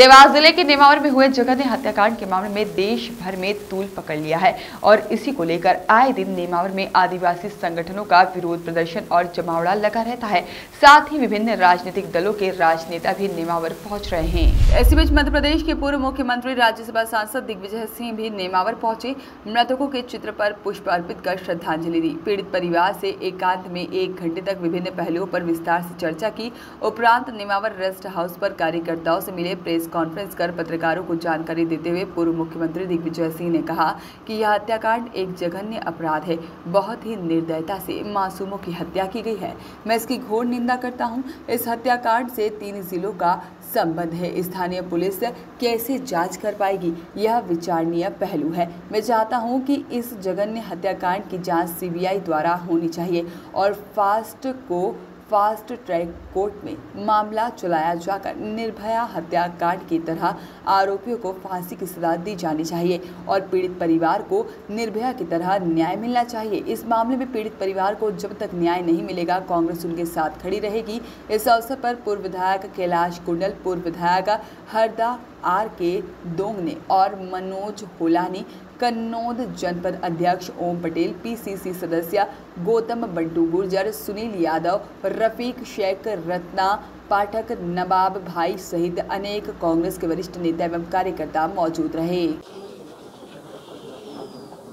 देवास ज़िले के नेमावर में हुए जघन्य हत्याकांड के मामले में देश भर में तूल पकड़ लिया है और इसी को लेकर आए दिन नेमावर में आदिवासी संगठनों का विरोध प्रदर्शन और जमावड़ा लगा रहता है। साथ ही विभिन्न राजनीतिक दलों के राजनेता भी नेमावर पहुँच रहे हैं। इसी बीच मध्य प्रदेश के पूर्व मुख्यमंत्री, राज्यसभा सांसद दिग्विजय सिंह भी नेमावर पहुँचे। मृतकों के चित्र पर पुष्प अर्पित कर श्रद्धांजलि दी। पीड़ित परिवार से एकांत में एक घंटे तक विभिन्न पहलुओं पर विस्तार से चर्चा की। उपरांत नेमावर रेस्ट हाउस पर कार्यकर्ताओं से मिले प्रेस कॉन्फ्रेंस कर पत्रकारों को जानकारी देते हुए पूर्व मुख्यमंत्री दिग्विजय सिंह ने कहा कि यह हत्याकांड एक जघन्य अपराध है। बहुत ही निर्दयता से मासूमों की हत्या की गई है। मैं इसकी घोर निंदा करता हूँ। इस हत्याकांड से तीन जिलों का संबंध है। स्थानीय पुलिस कैसे जाँच कर पाएगी? यह विचारणीय पहलू है। मैं चाहता हूँ कि इस जघन्य हत्याकांड की जाँच सीबीआई द्वारा होनी चाहिए और फास्ट को फास्ट ट्रैक कोर्ट में मामला चलाया जाकर निर्भया हत्याकांड की तरह आरोपियों को फांसी की सजा दी जानी चाहिए और पीड़ित परिवार को निर्भया की तरह न्याय मिलना चाहिए। इस मामले में पीड़ित परिवार को जब तक न्याय नहीं मिलेगा, कांग्रेस उनके साथ खड़ी रहेगी। इस अवसर पर पूर्व विधायक कैलाश कुंडल, पूर्व विधायक हरदा आर के दोंगने और मनोज होलानी, कन्नौद जनपद अध्यक्ष ओम पटेल, पीसीसी सदस्य गौतम बंटू गुर्जर, सुनील यादव, रफीक शेख रत्ना, पाठक नवाब भाई सहित अनेक कांग्रेस के वरिष्ठ नेता एवं कार्यकर्ता मौजूद रहे।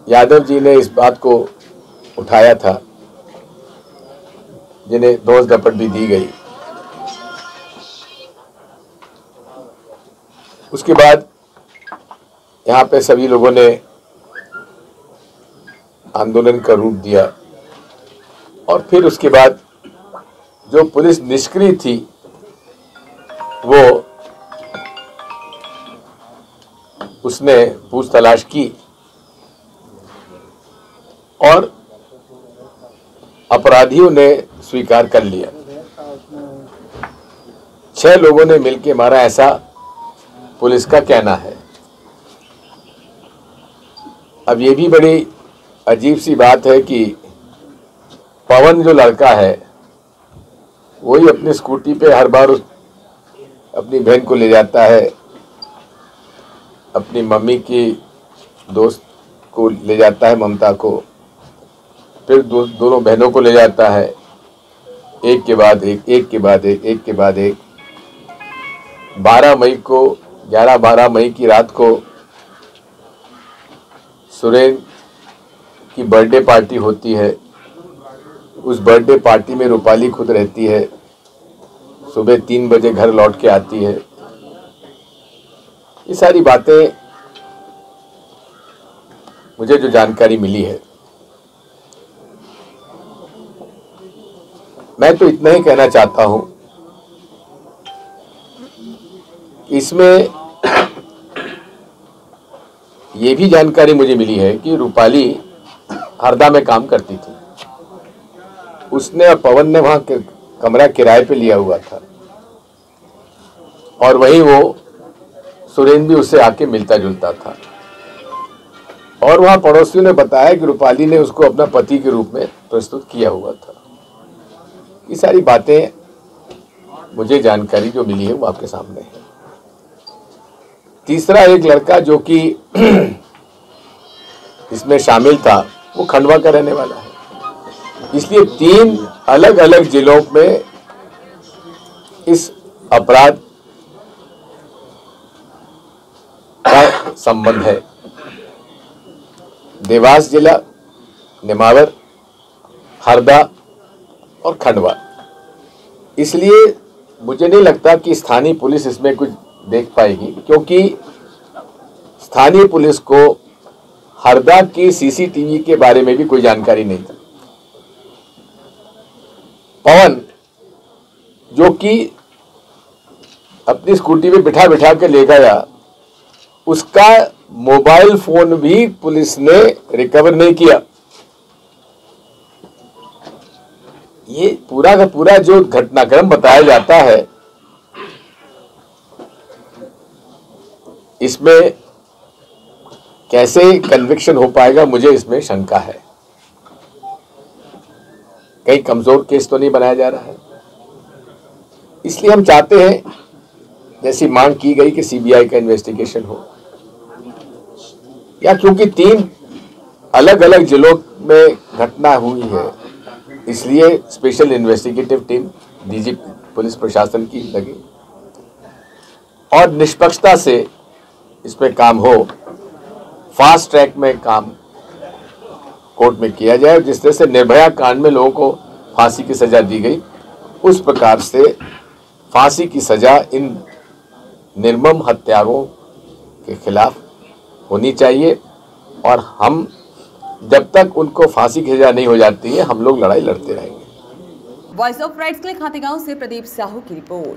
यादव जी ने इस बात को उठाया था, जिन्हें दोष दपट भी दी गई। उसके बाद यहाँ पे सभी लोगों ने आंदोलन का रूप दिया और फिर उसके बाद जो पुलिस निष्क्रिय थी, वो उसने पूछ तलाश की और अपराधियों ने स्वीकार कर लिया। छह लोगों ने मिलकर मारा ऐसा पुलिस का कहना है। अब ये भी बड़ी अजीब सी बात है कि पवन जो लड़का है वही अपनी स्कूटी पे हर बार अपनी बहन को ले जाता है अपनी मम्मी की दोस्त को ले जाता है ममता को फिर दो, दोनों बहनों को ले जाता है एक के बाद एक एक के बाद एक एक के बाद एक। बारह मई को ग्यारह बारह मई की रात को सुरेन की बर्थडे पार्टी होती है। उस बर्थडे पार्टी में रूपाली खुद रहती है। सुबह तीन बजे घर लौट के आती है। ये सारी बातें मुझे जो जानकारी मिली है। मैं तो इतना ही कहना चाहता हूँ। इसमें ये भी जानकारी मुझे मिली है कि रूपाली हरदा में काम करती थी। उसने और पवन ने वहाँ कमरा किराए पे लिया हुआ था। और वहीं वो सुरेंद्र भी उससे आके मिलता जुलता था। और वहाँ पड़ोसियों ने बताया कि रूपाली ने उसको अपना पति के रूप में प्रस्तुत किया हुआ था। ये सारी बातें मुझे जानकारी जो मिली है वो आपके सामने है। तीसरा एक लड़का जो कि इसमें शामिल था, वो खंडवा का रहने वाला है। इसलिए तीन अलग अलग जिलों में इस अपराध का संबंध है। देवास जिला, निमावर, हरदा और खंडवा। इसलिए मुझे नहीं लगता कि स्थानीय पुलिस इसमें कुछ देख पाएगी, क्योंकि स्थानीय पुलिस को हरदा की सीसीटीवी के बारे में भी कोई जानकारी नहीं थी। पवन, जो कि अपनी स्कूटी में बिठा बिठा के ले गया, उसका मोबाइल फ़ोन भी पुलिस ने रिकवर नहीं किया। ये पूरा का पूरा जो घटनाक्रम बताया जाता है इसमें कैसे कन्विक्शन हो पाएगा, मुझे इसमें शंका है। कहीं कमज़ोर केस तो नहीं बनाया जा रहा है। इसलिए हम चाहते हैं, जैसी मांग की गई कि सीबीआई का इन्वेस्टिगेशन हो, या क्योंकि तीन अलग अलग जिलों में घटना हुई है, इसलिए special investigative team DG police प्रशासन की लगी। और निष्पक्षता से इसमें काम हो। फास्ट ट्रैक में काम कोर्ट में किया जाए, जिस तरह से निर्भया कांड में लोगों को फांसी की सजा दी गई, उस प्रकार से फांसी की सजा इन निर्मम हत्यारों के खिलाफ होनी चाहिए। और हम, जब तक उनको फांसी की सजा नहीं हो जाती है, हम लोग लड़ाई लड़ते रहेंगे। वॉइस ऑफ़ राइट्स के लिए खातेगांव से प्रदीप साहू की रिपोर्ट।